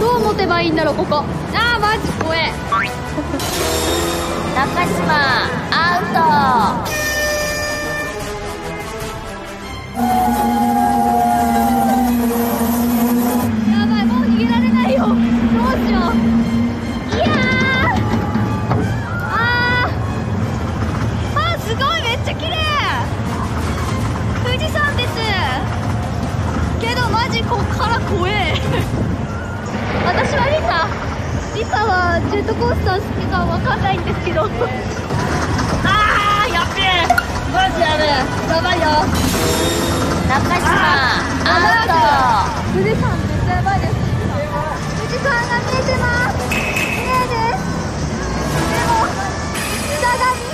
どう持てばいいんだろうここ。あーマジ怖え。リサはジェットコースター好きかわかんないんですけど。あーやっべえ。マジやべえ。やばいよ。中島アウト富士山めっちゃやばいです。富士山が見えてます。綺麗です。でも下が見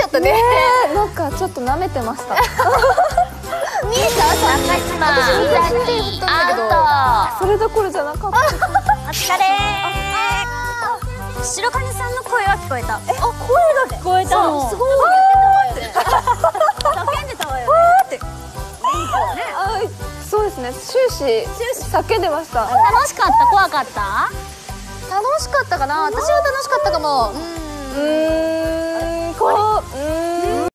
ちゃったねなんかちょっと舐めてました。中島木崎アそれどころじゃなかった。お疲れ白金さんの声は聞こえたえあ声が聞こえたのすごい言ってたわよね叫んでたわよねあそうですね終始叫んでました楽しかった怖かった楽しかったかな私は楽しかったかもうー